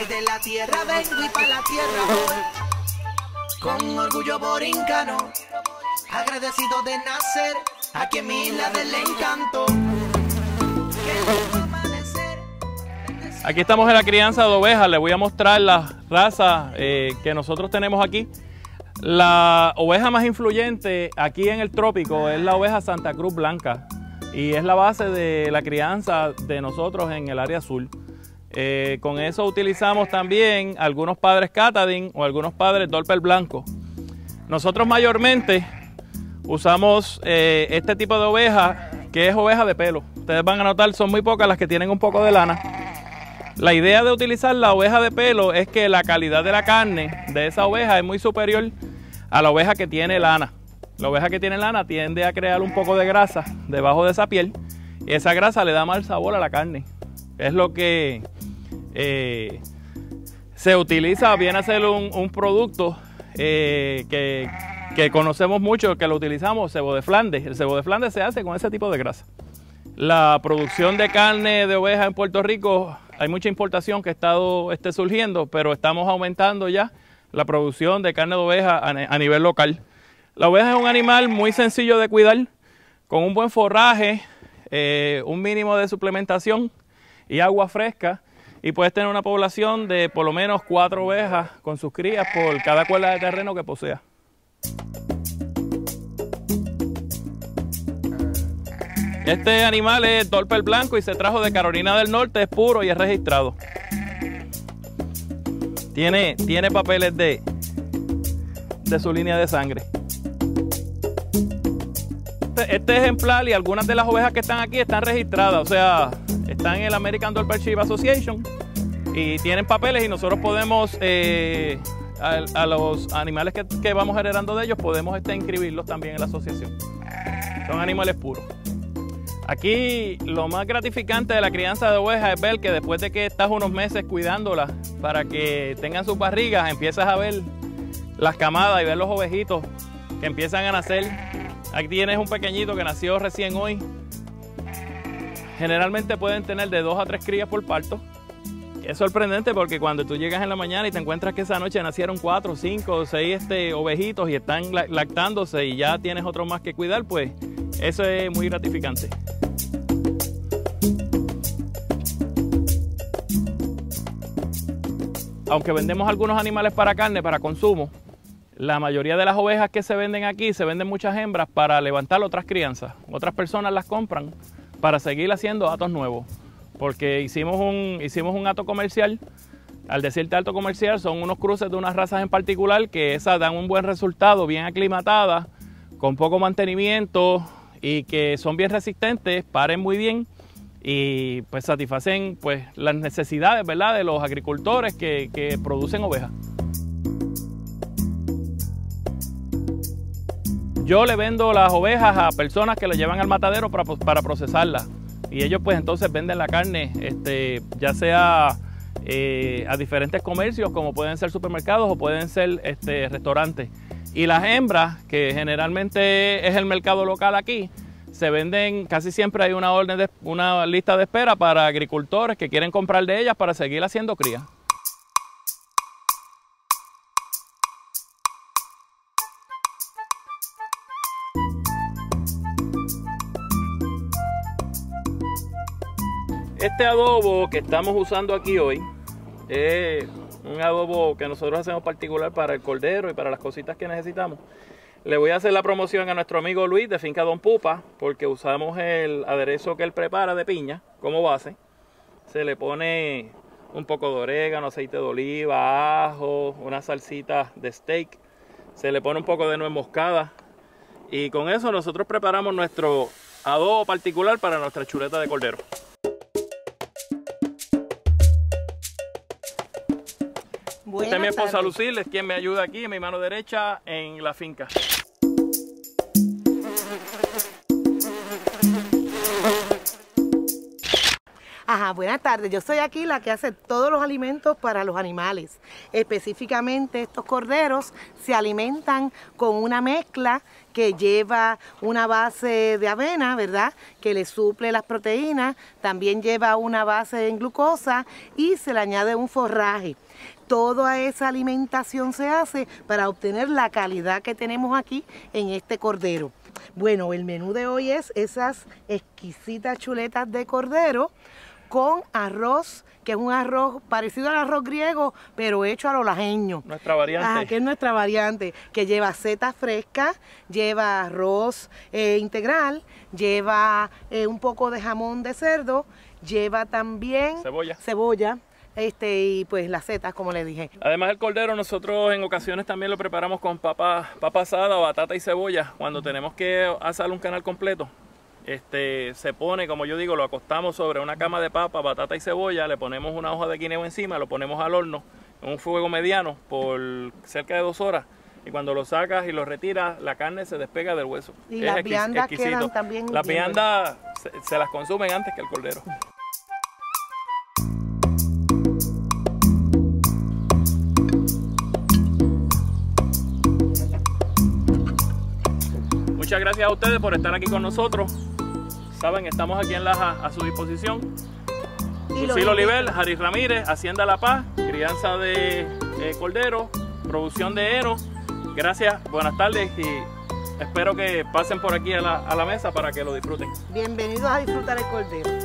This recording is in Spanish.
que de la tierra vengo y para la tierra voy. Con orgullo borincano, agradecido de nacer, aquí en mi isla del encanto. Aquí estamos en la crianza de ovejas. Les voy a mostrar las razas eh, que nosotros tenemos aquí. La oveja más influyente aquí en el trópico es la oveja Santa Cruz Blanca y es la base de la crianza de nosotros en el área azul. Eh, con eso utilizamos también algunos padres Catadin o algunos padres Dolper Blanco. Nosotros mayormente usamos eh, este tipo de oveja que es oveja de pelo. Ustedes van a notar, son muy pocas las que tienen un poco de lana. La idea de utilizar la oveja de pelo es que la calidad de la carne de esa oveja es muy superior a la oveja que tiene lana. La oveja que tiene lana tiende a crear un poco de grasa debajo de esa piel y esa grasa le da mal sabor a la carne. Es lo que eh, se utiliza, viene a ser un, un producto eh, que, que conocemos mucho, que lo utilizamos, cebo de Flandes. El cebo de Flandes se hace con ese tipo de grasa. La producción de carne de oveja en Puerto Rico, hay mucha importación que ha estado esté surgiendo, pero estamos aumentando ya la producción de carne de oveja a, a nivel local. La oveja es un animal muy sencillo de cuidar, con un buen forraje, eh, un mínimo de suplementación y agua fresca. Y puedes tener una población de por lo menos cuatro ovejas con sus crías por cada cuerda de terreno que posea. Este animal es Dolper blanco y se trajo de Carolina del Norte, es puro y es registrado. Tiene, tiene papeles de, de su línea de sangre. Este, este ejemplar y algunas de las ovejas que están aquí están registradas, o sea, están en el American Dolper Sheep Association y tienen papeles y nosotros podemos, eh, a, los animales que, vamos heredando de ellos, podemos este, inscribirlos también en la asociación. Son animales puros. Aquí lo más gratificante de la crianza de ovejas es ver que después de que estás unos meses cuidándolas para que tengan sus barrigas, empiezas a ver las camadas y ver los ovejitos que empiezan a nacer. Aquí tienes un pequeñito que nació recién hoy. Generalmente pueden tener de dos a tres crías por parto. Es sorprendente porque cuando tú llegas en la mañana y te encuentras que esa noche nacieron cuatro, cinco o seis este, ovejitos y están lactándose y ya tienes otro más que cuidar, pues eso es muy gratificante. Aunque vendemos algunos animales para carne, para consumo, la mayoría de las ovejas que se venden aquí se venden muchas hembras para levantar otras crianzas. Otras personas las compran para seguir haciendo atos nuevos. Porque hicimos un, hicimos un ato comercial. Al decirte alto comercial, son unos cruces de unas razas en particular que esas dan un buen resultado, bien aclimatadas, con poco mantenimiento y que son bien resistentes, paren muy bien y pues satisfacen pues las necesidades ¿verdad? de los agricultores que, que producen ovejas. Yo le vendo las ovejas a personas que las llevan al matadero para, para procesarlas y ellos pues entonces venden la carne este, ya sea eh, a diferentes comercios como pueden ser supermercados o pueden ser este, restaurantes. Y las hembras, que generalmente es el mercado local aquí, se venden, casi siempre hay una orden de, una lista de espera para agricultores que quieren comprar de ellas para seguir haciendo cría. Este adobo que estamos usando aquí hoy es un adobo que nosotros hacemos particular para el cordero y para las cositas que necesitamos. Le voy a hacer la promoción a nuestro amigo Luis de Finca Don Pupa porque usamos el aderezo que él prepara de piña como base. Se le pone un poco de orégano, aceite de oliva, ajo, una salsita de steak. Se le pone un poco de nuez moscada. Y con eso nosotros preparamos nuestro adobo particular para nuestra chuleta de cordero. Esta es mi esposa Lucille, es quien me ayuda aquí, en mi mano derecha, en la finca. Ajá, buenas tardes. Yo soy aquí la que hace todos los alimentos para los animales. Específicamente estos corderos se alimentan con una mezcla que lleva una base de avena, ¿verdad? Que le suple las proteínas, también lleva una base en glucosa y se le añade un forraje. Toda esa alimentación se hace para obtener la calidad que tenemos aquí en este cordero. Bueno, el menú de hoy es esas exquisitas chuletas de cordero con arroz, que es un arroz parecido al arroz griego, pero hecho a lo lajeño. Nuestra variante. Ajá, que es nuestra variante, que lleva setas frescas, lleva arroz eh, integral, lleva eh, un poco de jamón de cerdo, lleva también Cebolla. cebolla este, y pues las setas, como le dije. Además el cordero nosotros en ocasiones también lo preparamos con papa, papa asada, batata y cebolla. Cuando tenemos que asar un canal completo, este, se pone, como yo digo, lo acostamos sobre una cama de papa, batata y cebolla, le ponemos una hoja de guineo encima, lo ponemos al horno en un fuego mediano por cerca de dos horas. Y cuando lo sacas y lo retiras, la carne se despega del hueso. Y Es las viandas quedan también Las viandas se, se las consumen antes que el cordero. Muchas gracias a ustedes por estar aquí con nosotros. Saben, estamos aquí en Laja a su disposición. Lucilo Oliver, Harry Ramírez, Hacienda La Paz, crianza de eh, cordero, producción de heno. Gracias, buenas tardes y espero que pasen por aquí a la, a la mesa para que lo disfruten. Bienvenidos a disfrutar el cordero.